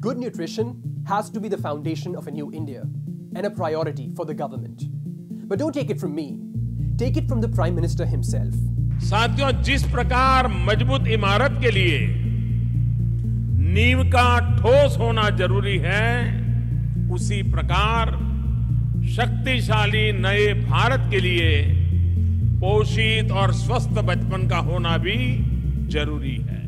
Good nutrition has to be the foundation of a new India and a priority for the government. But don't take it from me. Take it from the Prime Minister himself. साथियों जिस प्रकार मजबूत इमारत के लिए नींव का ठोस होना जरूरी है उसी प्रकार शक्तिशाली नए भारत के लिए पोषित और स्वस्थ बचपन का होना भी जरूरी है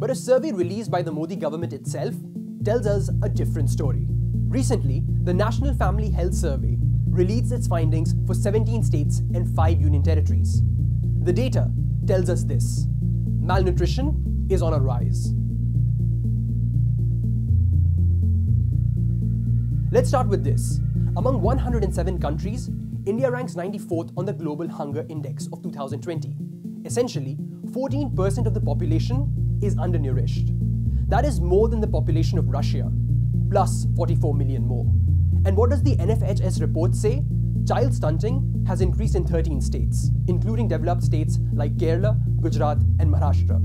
But a survey released by the Modi government itself tells us a different story. Recently, the National Family Health Survey released its findings for 17 states and 5 union territories. The data tells us this malnutrition is on a rise. Let's start with this. Among 107 countries, India ranks 94th on the Global Hunger Index of 2020. Essentially, 14% of the population is undernourished. That is more than the population of Russia, plus 44 million more. And what does the NFHS report say? Child stunting has increased in 13 states, including developed states like Kerala, Gujarat, and Maharashtra.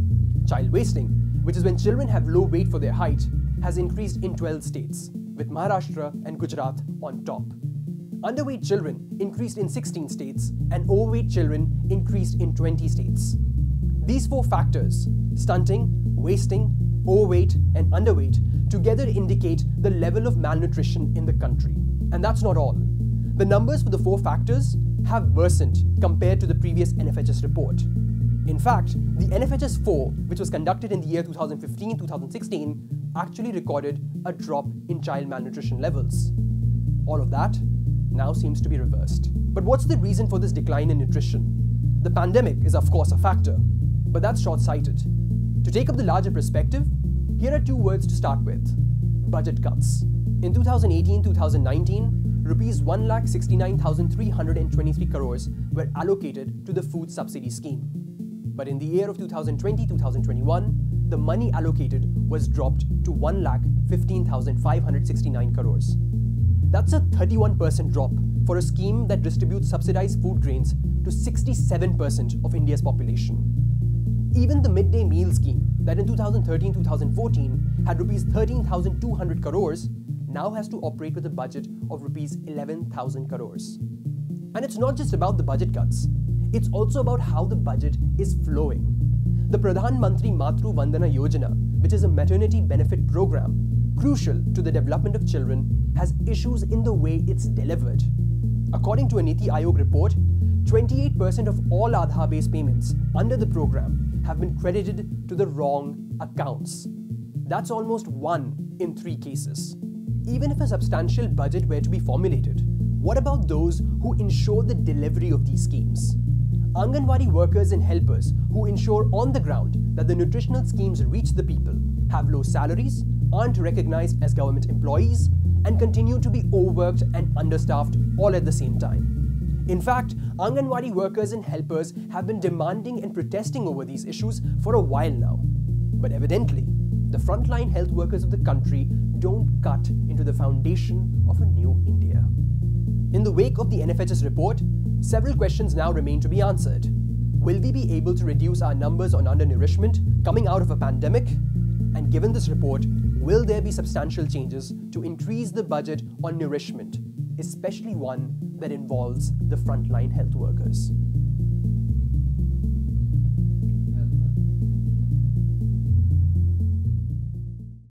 Child wasting, which is when children have low weight for their height, has increased in 12 states, with Maharashtra and Gujarat on top. Underweight children increased in 16 states, and overweight children increased in 20 states. These four factors stunting, wasting, overweight, and underweight together indicate the level of malnutrition in the country. And that's not all. The numbers for the four factors have worsened compared to the previous NFHS report. In fact, the NFHS 4, which was conducted in the year 2015 2016, actually recorded a drop in child malnutrition levels. All of that now seems to be reversed. But what's the reason for this decline in nutrition? The pandemic is, of course, a factor, but that's short sighted. To take up the larger perspective, here are two words to start with budget cuts. In 2018 2019, rupees 1,69,323 crores were allocated to the food subsidy scheme. But in the year of 2020 2021, the money allocated was dropped to 1,15,569 crores. That's a 31% drop for a scheme that distributes subsidized food grains to 67% of India's population. Even the midday meal scheme that in 2013-2014 had rupees 13,200 crores now has to operate with a budget of rupees 11,000 crores. And it's not just about the budget cuts. It's also about how the budget is flowing. The Pradhan Mantri Matru Vandana Yojana, which is a maternity benefit program crucial to the development of children, has issues in the way it's delivered. According to a Niti Aayog report, 28% of all Aadhaar based payments under the program have been credited to the wrong accounts. That's almost one in three cases. Even if a substantial budget were to be formulated, what about those who ensure the delivery of these schemes? Anganwadi workers and helpers who ensure on the ground that the nutritional schemes reach the people have low salaries, aren't recognized as government employees, and continue to be overworked and understaffed all at the same time. In fact, Anganwadi workers and helpers have been demanding and protesting over these issues for a while now. But evidently, the frontline health workers of the country don't cut into the foundation of a new India. In the wake of the NFHS report, several questions now remain to be answered. Will we be able to reduce our numbers on undernourishment coming out of a pandemic? And given this report, will there be substantial changes to increase the budget on nourishment, especially one that involves the frontline health workers?